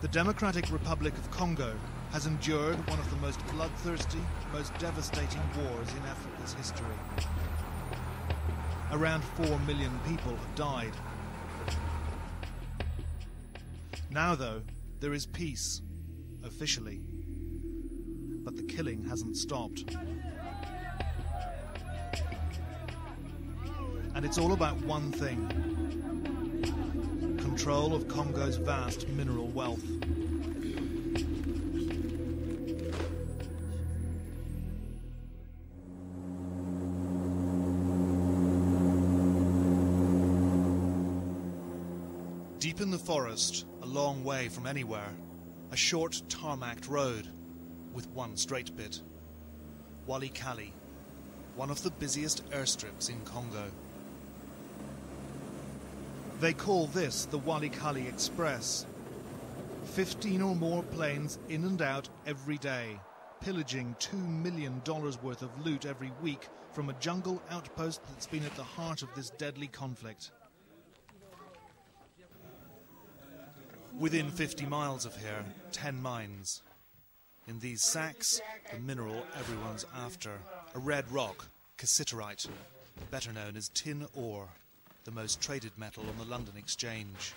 The Democratic Republic of Congo has endured one of the most bloodthirsty, most devastating wars in Africa's history. Around 4 million people have died. Now, though, there is peace, officially. But the killing hasn't stopped. And it's all about one thing control of Congo's vast mineral wealth. Deep in the forest, a long way from anywhere, a short tarmacked road with one straight bit. Walikale, one of the busiest airstrips in Congo. They call this the Walikale Express. Fifteen or more planes in and out every day, pillaging $2 million worth of loot every week from a jungle outpost that's been at the heart of this deadly conflict. Within 50 miles of here, 10 mines. In these sacks, the mineral everyone's after a red rock, cassiterite, better known as tin ore, the most traded metal on the London Exchange.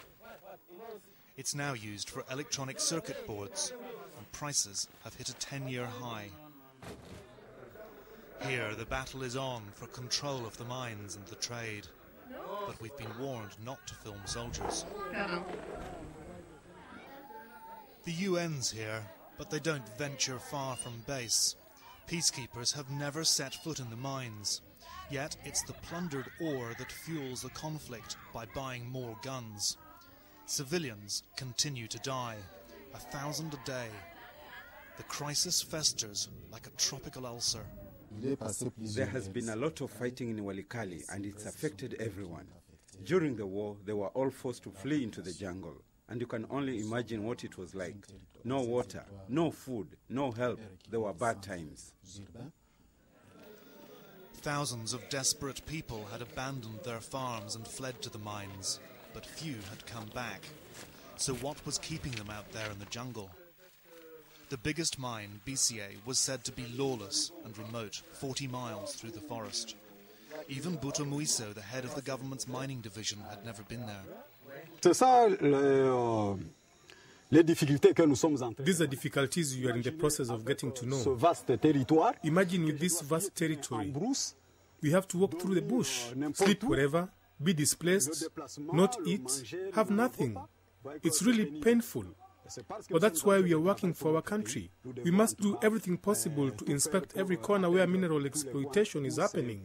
It's now used for electronic circuit boards, and prices have hit a 10 year high. Here, the battle is on for control of the mines and the trade. But we've been warned not to film soldiers. The UN's here, but they don't venture far from base. Peacekeepers have never set foot in the mines. Yet it's the plundered ore that fuels the conflict by buying more guns. Civilians continue to die, a thousand a day. The crisis festers like a tropical ulcer. There has been a lot of fighting in Walikale and it's affected everyone. During the war, they were all forced to flee into the jungle and you can only imagine what it was like. No water, no food, no help. There were bad times. Thousands of desperate people had abandoned their farms and fled to the mines, but few had come back. So, what was keeping them out there in the jungle? The biggest mine, BCA, was said to be lawless and remote, 40 miles through the forest. Even Buta Muiso, the head of the government's mining division, had never been there. C'est ça le, uh, These are difficulties you are in the process of getting to ce know. vaste territoire. Imagine with this vast territory, Brousse, we have to walk through the bush, sleep wherever, be displaced, not eat, have nothing. It's really painful. But that's why we are working for our country. We must do everything possible to inspect every corner where mineral exploitation is happening.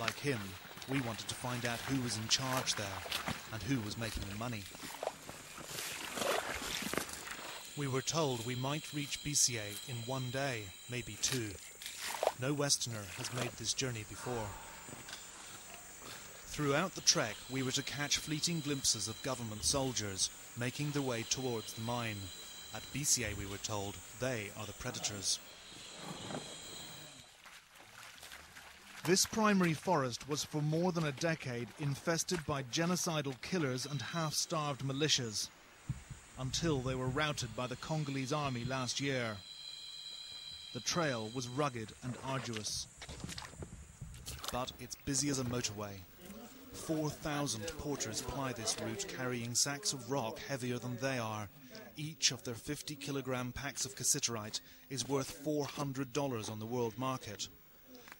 Like him, we wanted to find out who was in charge there and who was making the money. We were told we might reach BCA in one day, maybe two. No Westerner has made this journey before. Throughout the trek, we were to catch fleeting glimpses of government soldiers making their way towards the mine. At BCA, we were told, they are the predators. This primary forest was for more than a decade infested by genocidal killers and half starved militias until they were routed by the Congolese army last year. The trail was rugged and arduous, but it's busy as a motorway. 4,000 porters ply this route carrying sacks of rock heavier than they are. Each of their 50 kilogram packs of cassiterite is worth $400 on the world market.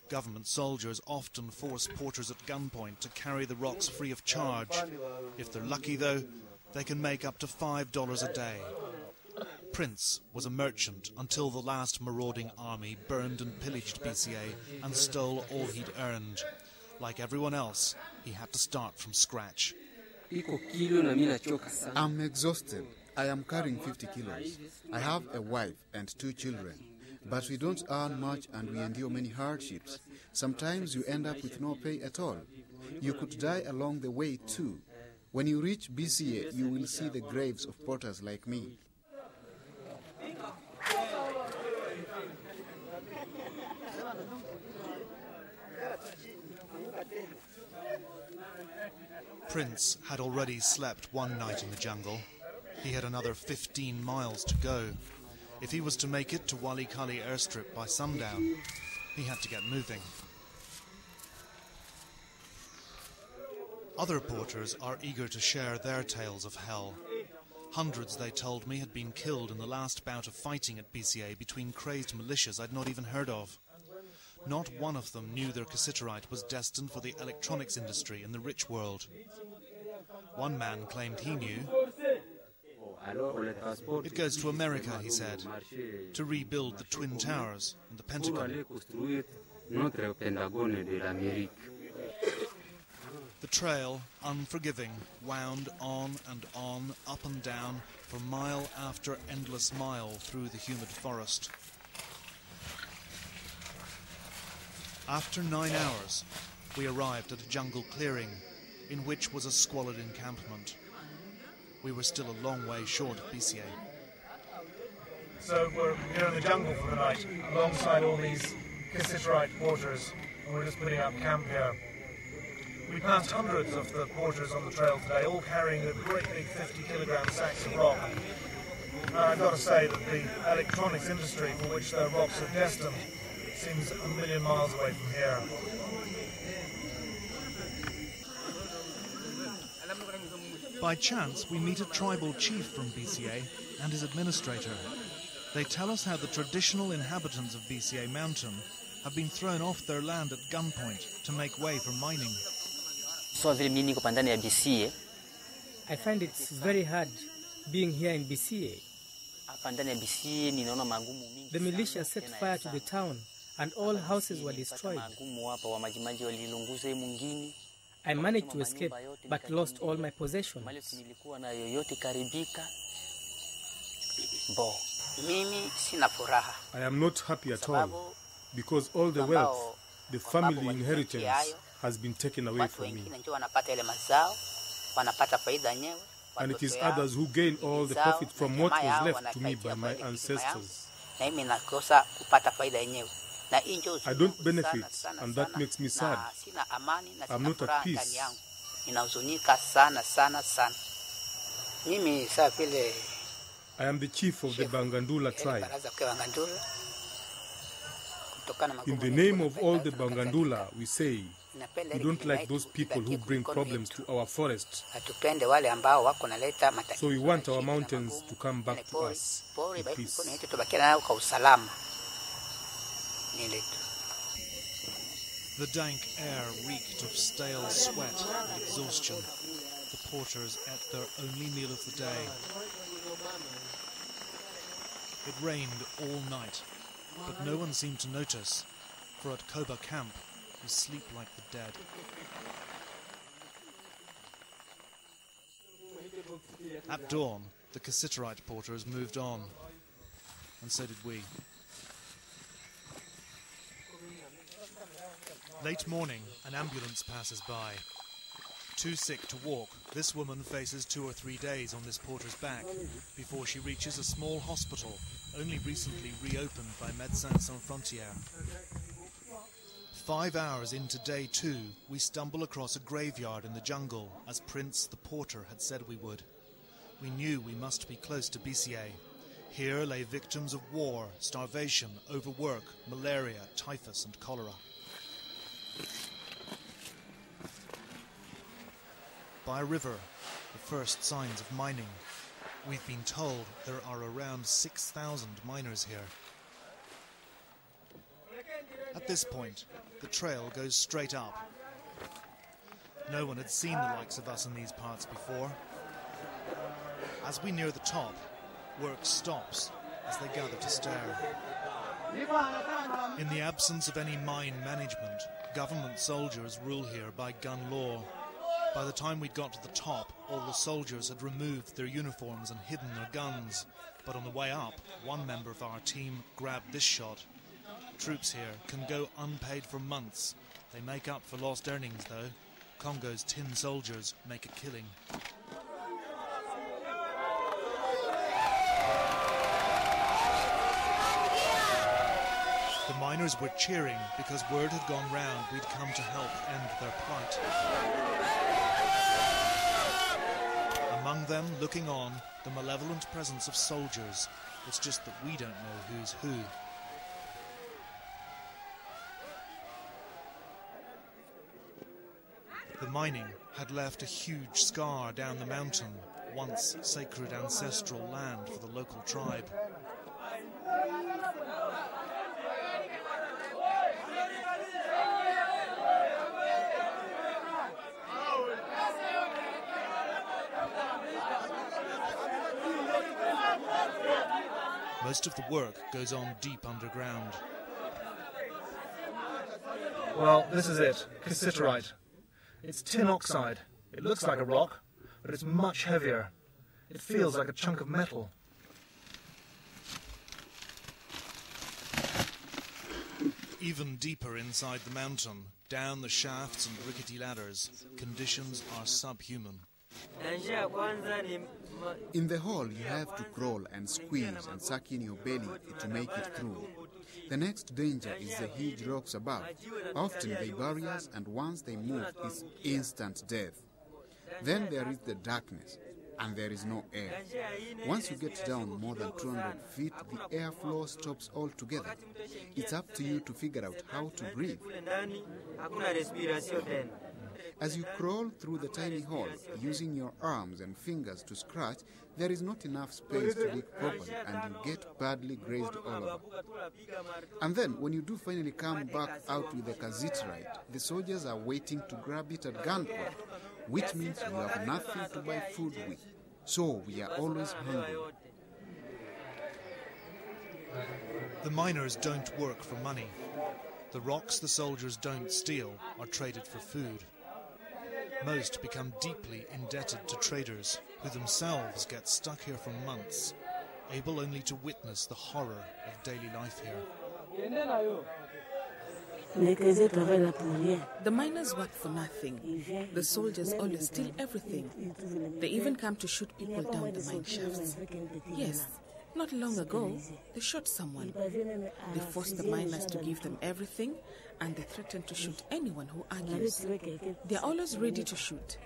Government soldiers often force porters at gunpoint to carry the rocks free of charge. If they're lucky, though, they can make up to $5 a day. Prince was a merchant until the last marauding army burned and pillaged BCA and stole all he'd earned. Like everyone else, he had to start from scratch. I'm exhausted. I am carrying 50 kilos. I have a wife and two children. But we don't earn much and we endure many hardships. Sometimes you end up with no pay at all. You could die along the way too. When you reach BCA, you will see the graves of porters like me. Prince had already slept one night in the jungle. He had another 15 miles to go. If he was to make it to Walikale airstrip by sundown, he had to get moving. Other porters are eager to share their tales of hell. Hundreds, they told me, had been killed in the last bout of fighting at BCA between crazed militias I'd not even heard of. Not one of them knew their cassiterite was destined for the electronics industry in the rich world. One man claimed he knew. It goes to America, he said, to rebuild the Twin Towers and the Pentagon. The trail, unforgiving, wound on and on, up and down, for mile after endless mile through the humid forest. After nine hours, we arrived at a jungle clearing, in which was a squalid encampment. We were still a long way short of BCA. So we're here in the jungle for the night, alongside all these cassiterite porters, and we're just putting up camp here. We passed hundreds of the porters on the trail today, all carrying a great big 50 kilogram sacks of rock. I've got to say that the electronics industry for which their rocks are destined seems a million miles away from here. By chance, we meet a tribal chief from BCA and his administrator. They tell us how the traditional inhabitants of BCA Mountain have been thrown off their land at gunpoint to make way for mining. So vile mimi niko pandani ya BCA. I find it's very hard being here in BCA. Hapa ndani ya BCA ninaona magumu mingi. The militia set fire to the town and all houses were destroyed. I managed to escape but lost all my possessions. Nilikuwa na yoyote karibika. Bo. Mimi sina furaha. I am not happy at all because all the wealth, the family inheritance has been taken away from me. wanapata ile mazao, wanapata faida yenyewe. And it is others who gain all the profit from what was left to me by my ancestors. Na mimi nakosa kupata faida yenyewe. Na hii ndio I don't benefit and that makes me sad. Sina amani na I'm sina not at furaha peace. ndani yangu. Ninahuzunika sana sana sana. Mimi saa vile I am the chief of the Bangandula tribe. baraza kwa Bangandula kutokana na In magumu the yenyewe name of all the Bangandula, we say Napenda we ile don't kilima like yetu those people who ibakie bring mikono problems yetu. to our forest. Hatupende wale ambao wako naleta matatizo. So we want our shida na mountains magumu. to come back Yaani to pori- us Pori in basi peace. The dank air reeked of stale sweat and exhaustion. The porters ate their only meal of the day. It rained all night, but no one seemed to notice, for at Koba camp we sleep like the dead. At dawn, the cassiterite porters moved on, and so did we. Late morning, an ambulance passes by. Too sick to walk, this woman faces two or three days on this porter's back before she reaches a small hospital only recently reopened by Médecins Sans Frontières. Five hours into day two, we stumble across a graveyard in the jungle, as Prince the porter had said we would. We knew we must be close to BCA. Here lay victims of war, starvation, overwork, malaria, typhus, and cholera. By river, the first signs of mining. We've been told there are around 6,000 miners here. At this point, the trail goes straight up. No one had seen the likes of us in these parts before. As we near the top, work stops as they gather to stare. In the absence of any mine management, government soldiers rule here by gun law. By the time we'd got to the top, all the soldiers had removed their uniforms and hidden their guns. But on the way up, one member of our team grabbed this shot. Troops here can go unpaid for months. They make up for lost earnings, though. Congo's tin soldiers make a killing. The miners were cheering because word had gone round we'd come to help end their plight. Them looking on, the malevolent presence of soldiers. It's just that we don't know who's who. The mining had left a huge scar down the mountain, once sacred ancestral land for the local tribe. Most of the work goes on deep underground. Well, this is it, cassiterite. It's tin oxide. It looks like a rock, but it's much heavier. It feels like a chunk of metal. Even deeper inside the mountain, down the shafts and rickety ladders, conditions are subhuman. In the hall, you have to crawl and squeeze and suck in your belly to make it through. The next danger is the huge rocks above. Often they bury us, and once they move, it's instant death. Then there is the darkness, and there is no air. Once you get down more than 200 feet, the airflow stops altogether. It's up to you to figure out how to breathe. As you crawl through the tiny hole, using your arms and fingers to scratch, there is not enough space to dig properly and you get badly grazed all over. And then, when you do finally come back out with the cassiterite, the soldiers are waiting to grab it at gunpoint, which means you have nothing to buy food with. So we are always hungry. The miners don't work for money. The rocks the soldiers don't steal are traded for food. Most become deeply indebted to traders, who themselves get stuck here for months, able only to witness the horror of daily life here. The miners work for nothing. The soldiers always steal everything. They even come to shoot people down the mine shafts. Yes, not long ago, they shot someone. They forced the miners to give them everything and they threatened to shoot anyone who argues. They are always ready to shoot.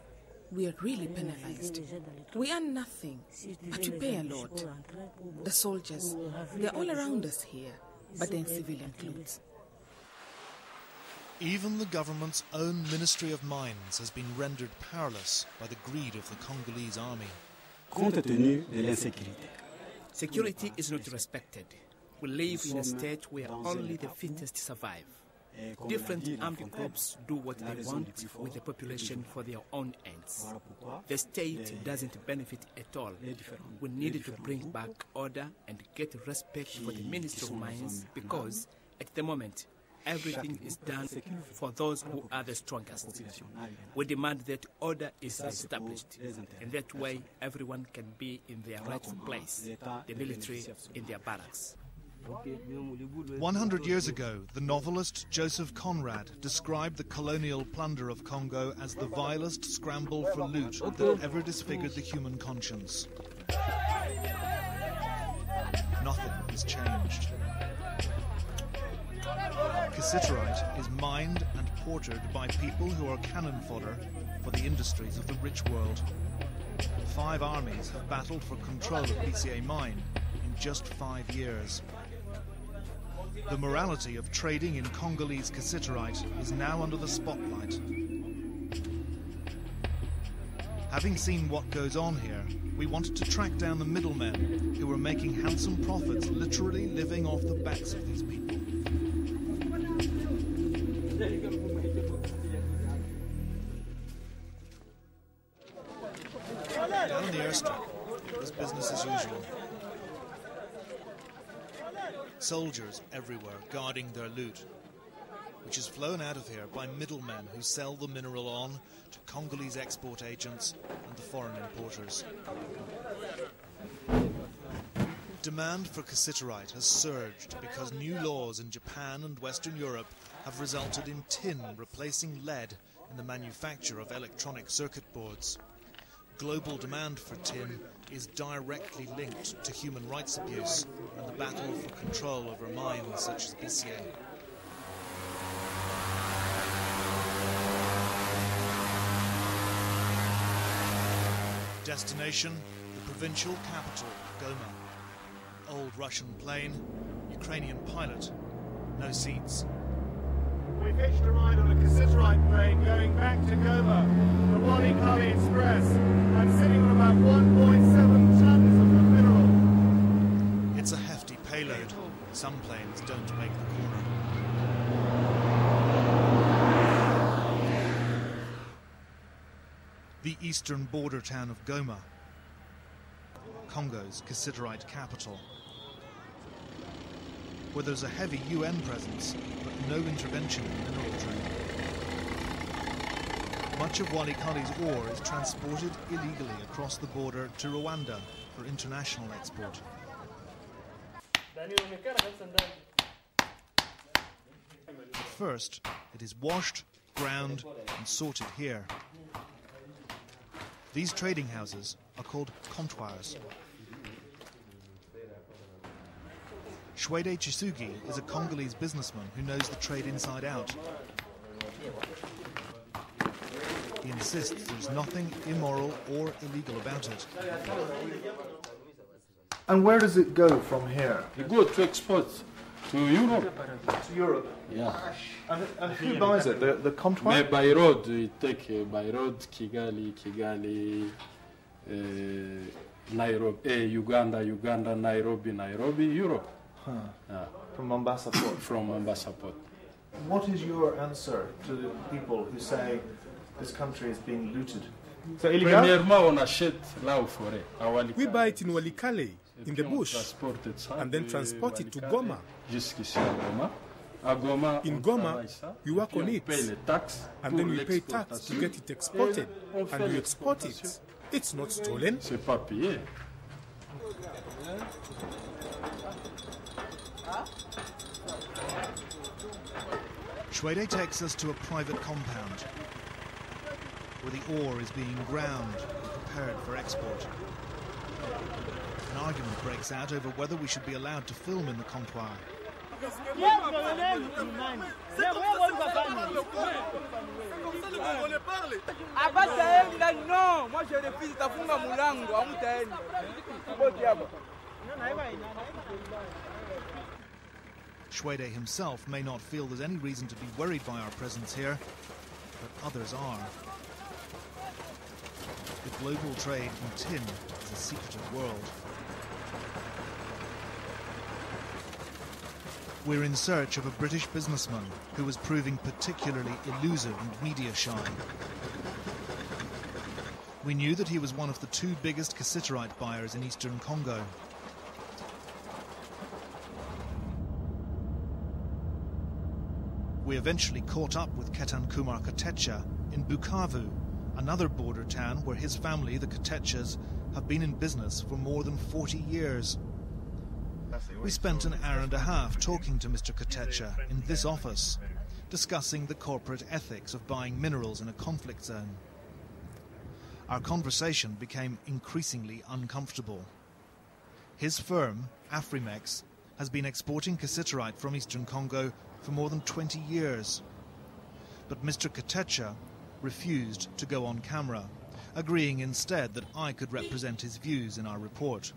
We are really penalized. We earn nothing, but we pay a lot. The soldiers, they're all around us here, but they're in civilian clothes. Even the government's own Ministry of Mines has been rendered powerless by the greed of the Congolese army. Compte tenu de l'insécurité. Security is not respected. We live in a state where only the fittest survive. Different armed groups do what they want with the population for their own ends. The state doesn't benefit at all. We need to bring back order and get respect for the Ministry of Mines because, at the moment, everything is done for those who are the strongest. We demand that order is established, and that way everyone can be in their rightful place, the military in their barracks. 100 years ago, the novelist Joseph Conrad described the colonial plunder of Congo as the vilest scramble for loot that ever disfigured the human conscience. Nothing has changed. Cassiterite is mined and portered by people who are cannon fodder for the industries of the rich world. Five armies have battled for control of BCA mine in just five years. The morality of trading in Congolese cassiterite is now under the spotlight. Having seen what goes on here, we wanted to track down the middlemen who were making handsome profits literally living off the backs of these people. Down the airstrip, it was business as usual. Soldiers everywhere guarding their loot, which is flown out of here by middlemen who sell the mineral on to Congolese export agents and the foreign importers. Demand for cassiterite has surged because new laws in Japan and Western Europe have resulted in tin replacing lead in the manufacture of electronic circuit boards. Global demand for tin is directly linked to human rights abuse and the battle for control over mines such as BCA. Destination, the provincial capital, Goma. Old Russian plane, Ukrainian pilot, no seats. We've hitched a ride on a Cassiterite train going back to Goma, the Walikale Express, and sitting on about 1.7 tons of the mineral. It's a hefty payload. Some planes don't make the corner. The eastern border town of Goma, Congo's Cassiterite capital, where there's a heavy UN presence but no intervention in mineral trade. Much of Walikale's ore is transported illegally across the border to Rwanda for international export. First, it is washed, ground, and sorted here. These trading houses are called comptoirs. Shwede Chisugi is a Congolese businessman who knows the trade inside out. He insists there's nothing immoral or illegal about it. And where does it go from here? You go to export to Europe. To Europe? Yeah. And, and who buys it? The, the comptoir? By, by road, we take uh, by road Kigali, Kigali, uh, Nairobi, uh, Uganda, Uganda, Nairobi, Nairobi, Europe. Huh. Yeah. From Mombasa port? From Mombasa port. What is your answer to the people who say this country is being looted? So illegal? On achète là au forêt. We buy it in Walikale, in the bush, and then transport it to Goma. Jusqu'ici à Goma. À Goma, In Goma, travaille ça, we work on on it, paye les taxes and then pour we pay tax to get it exported, Et on fait and we export l'exportation. it. It's not stolen. C'est. Shwede takes us to a private compound where the ore is being ground and prepared for export. An argument breaks out over whether we should be allowed to film in the comptoir. Shwede himself may not feel there's any reason to be worried by our presence here, but others are. The global trade in tin is a secretive world. We're in search of a British businessman who was proving particularly elusive and media shy. We knew that he was one of the two biggest cassiterite buyers in eastern Congo. We eventually caught up with Ketan Kumar Kotecha in Bukavu, another border town where his family, the Kotechas, have been in business for more than 40 years. We spent an hour and a half talking to Mr. Kotecha in this office, discussing the corporate ethics of buying minerals in a conflict zone. Our conversation became increasingly uncomfortable. His firm, Afrimex, has been exporting cassiterite from eastern Congo for more than 20 years. But Mr. Kotecha refused to go on camera, agreeing instead that I could represent his views in our report.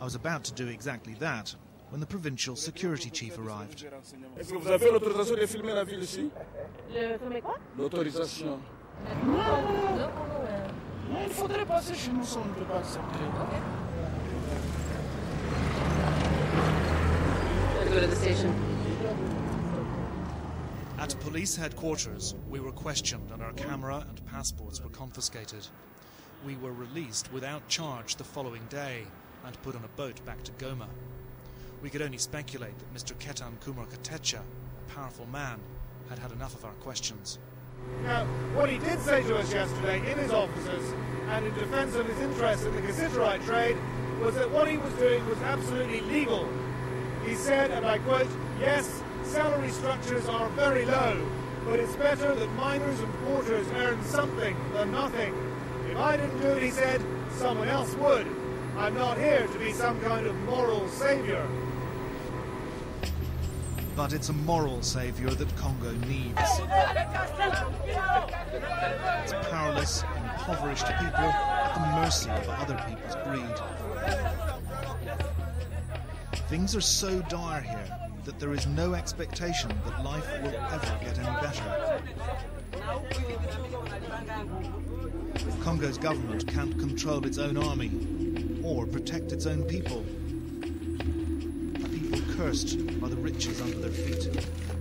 I was about to do exactly that when the provincial security chief arrived. Est-ce que vous avez l'autorisation de filmer la ville ici Le filmer quoi L'autorisation. Il faudrait passer chez nous, ça on ne peut pas. Go to the station. At police headquarters, we were questioned and our camera and passports were confiscated. We were released without charge the following day and put on a boat back to Goma. We could only speculate that Mr. Ketan Kumar Kotecha, a powerful man, had had enough of our questions. Now, what he did say to us yesterday in his offices and in defence of his interests in the cassiterite trade was that what he was doing was absolutely legal. He said, and I quote, yes, salary structures are very low, but it's better that miners and porters earn something than nothing. If I didn't do it, he said, someone else would. I'm not here to be some kind of moral savior. But it's a moral saviour that Congo needs. It's powerless, impoverished people at the mercy of other people's greed. Things are so dire here that there is no expectation that life will ever get any better. Congo's government can't control its own army or protect its own people. A people cursed by the riches under their feet.